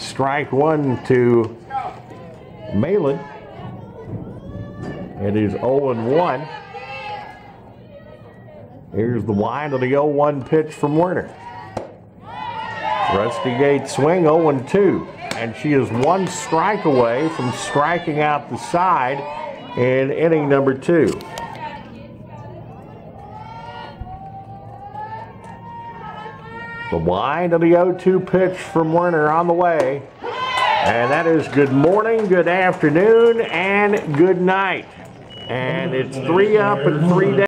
Strike one to Malin. It is 0 and 1. Here's the wind of the 0 1 pitch from Werner. Rusty Gate swing 0 and 2. And she is one strike away from striking out the side in inning number two. The wind of the 0 2 pitch from Werner on the way. And that is good morning, good afternoon, and good night. And it's three up and three down.